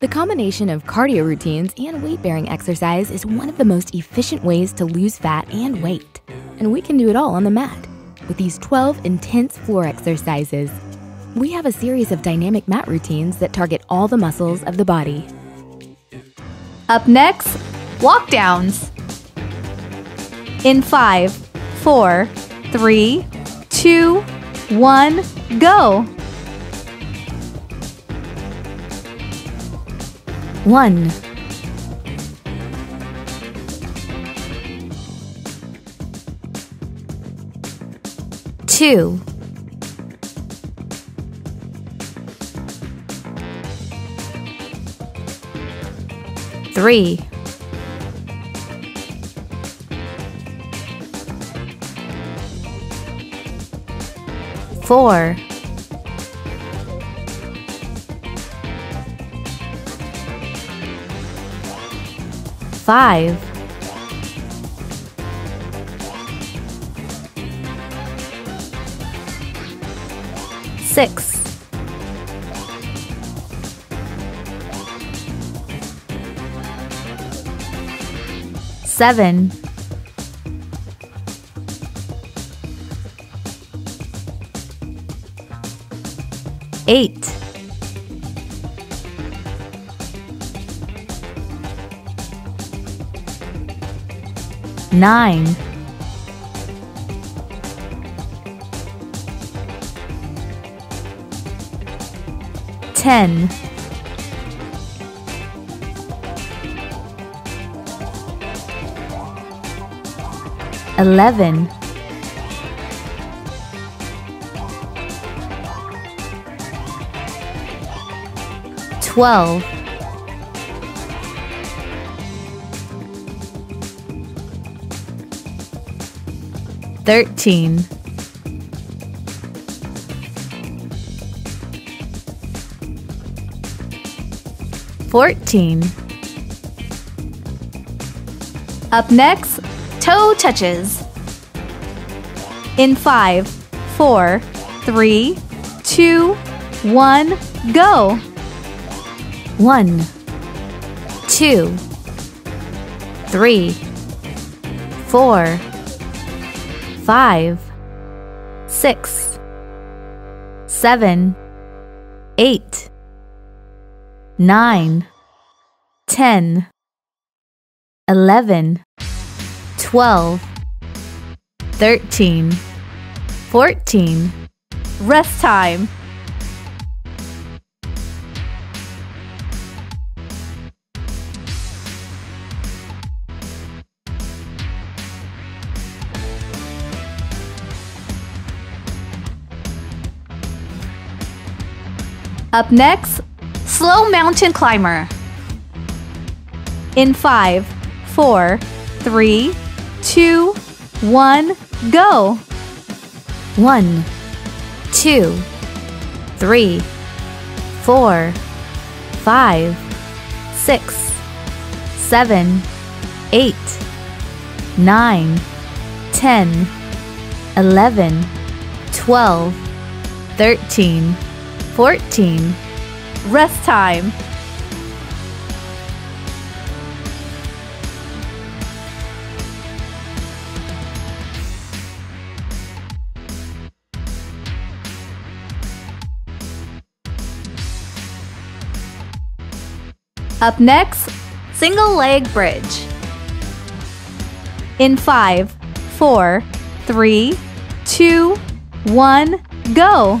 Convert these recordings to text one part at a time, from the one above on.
The combination of cardio routines and weight bearing exercise is one of the most efficient ways to lose fat and weight. And we can do it all on the mat with these 12 intense floor exercises. We have a series of dynamic mat routines that target all the muscles of the body. Up next, walk downs. In five, four, three, two, one, go. One, two, three, four, five, six, seven, eight, nine, ten, eleven, twelve, thirteen, fourteen, Up next, toe touches. In five, four, three, two, one, go. one, two, three, four, five, six, seven, eight, nine, ten, eleven, twelve, thirteen, fourteen, Rest time. Up next, slow mountain climber. In five, four, three, two, one, go. one, two, three, four, five, six, seven, eight, nine, ten, eleven, twelve, thirteen, fourteen, Rest time. Up next, single leg bridge. In five, four, three, two, one, go.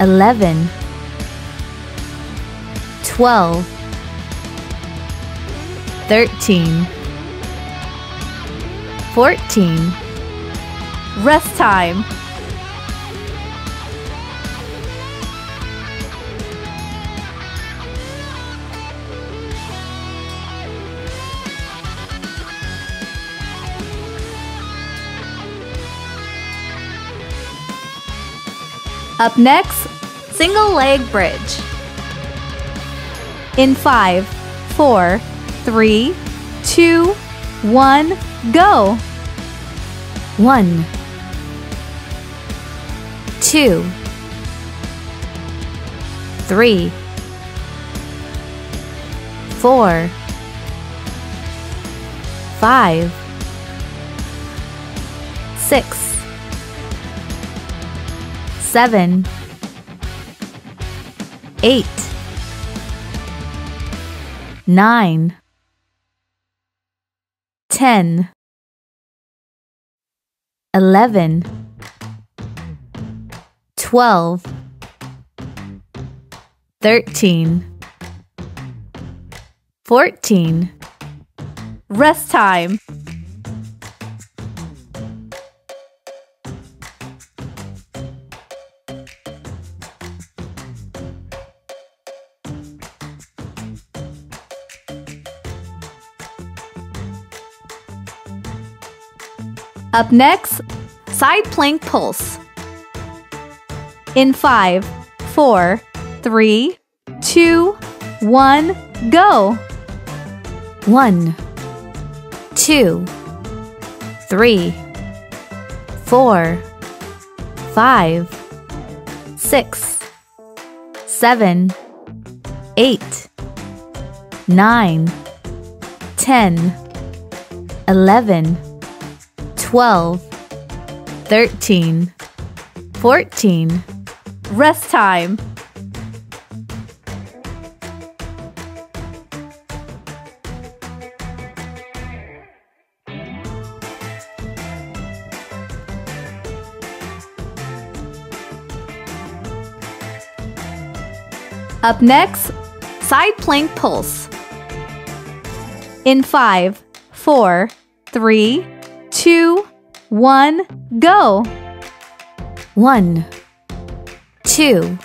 eleven, twelve, thirteen, fourteen, Rest time. Up next, single leg bridge. In five, four, three, two, one, go. One, two, three, four, five, six, seven, eight, nine, ten, eleven, twelve, thirteen, fourteen. Rest time. Up next, side plank pulse. In five, four, three, two, one, go. One, two, three, four, five, six, seven, eight, nine, ten, eleven, twelve, thirteen, fourteen. Rest time. Up next, side plank pulse. In five, four, three, two, one, go. One, two,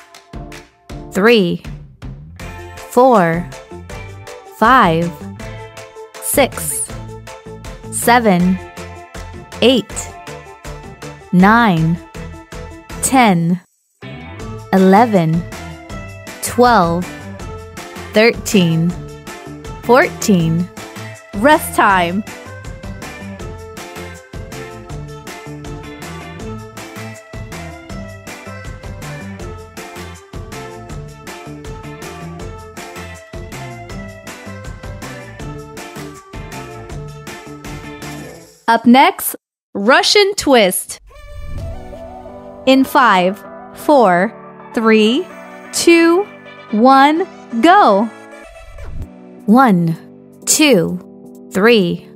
three, four, five, six, seven, eight, nine, ten, eleven, twelve, thirteen, fourteen. Rest time. Up next, Russian twist. In five, four, three, two, one, go. One, two, three,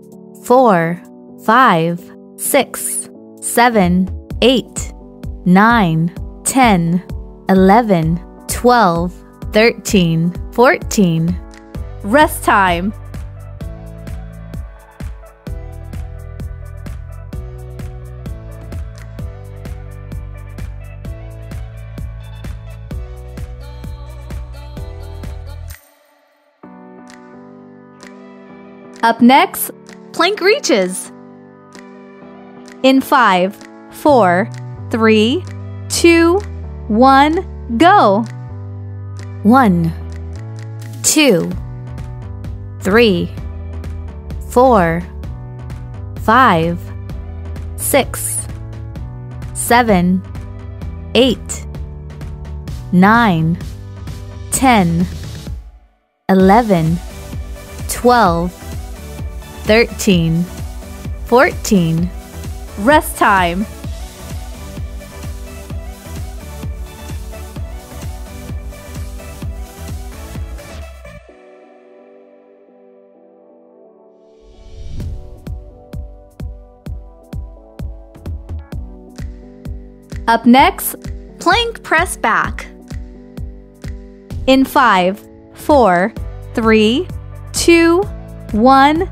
four, five, six, seven, eight, nine, ten, eleven, twelve, thirteen, fourteen. Rest time. Up next, plank reaches. In five, four, three, two, one, go. One, two, three, four, five, six, seven, eight, nine, ten, eleven, twelve, thirteen, fourteen. Rest time. Up next, plank press back. In five, four, three, two, one,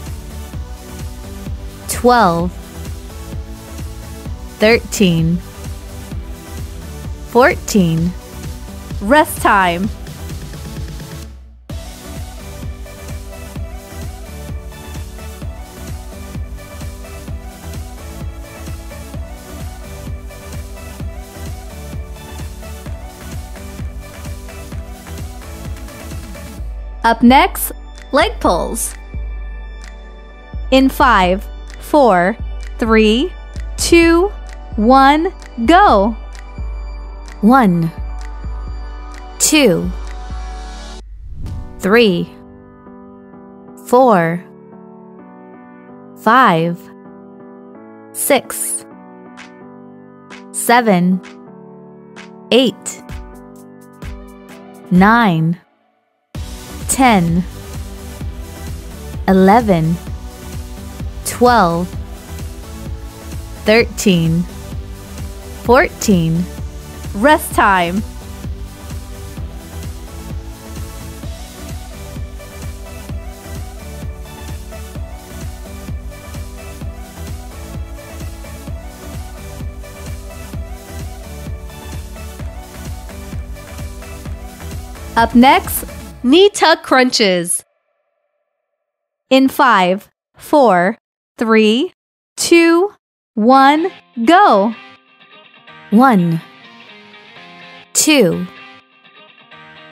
twelve, thirteen, fourteen. Rest time. Up next, leg pulls. In five, four, three, two, one, go. One, two, three, four, five, six, seven, eight, nine, ten, eleven, twelve, thirteen, fourteen. Rest time. Up next, knee tuck crunches. In five, four, three, two, one, go. One, two,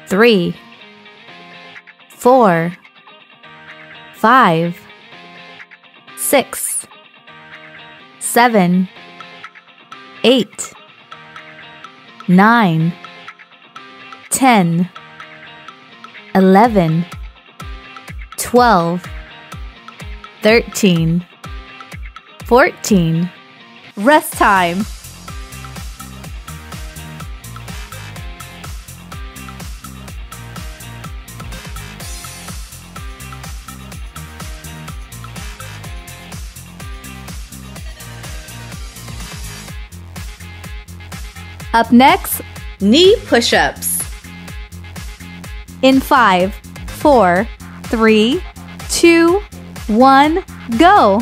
three, four, five, six, seven, eight, nine, ten, eleven, twelve, thirteen, fourteen. Rest time. Up next, knee push ups. In five, four, three, two, one, go.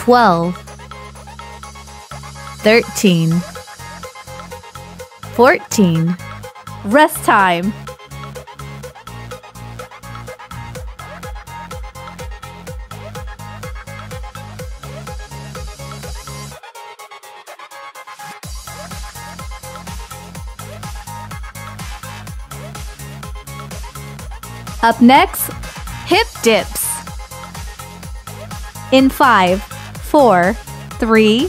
12 13 14 Rest time. Up next, hip dips. In five, four, three,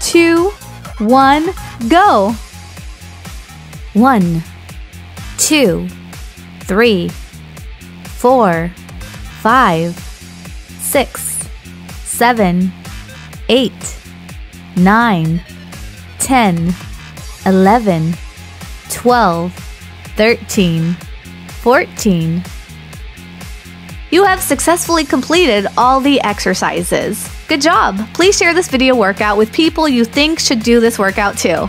two, one, go. One, two, three, four, five, six, seven, eight, nine, ten, eleven, twelve, thirteen, fourteen. You have successfully completed all the exercises. Good job! Please share this video workout with people you think should do this workout too.